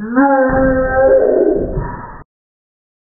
mơ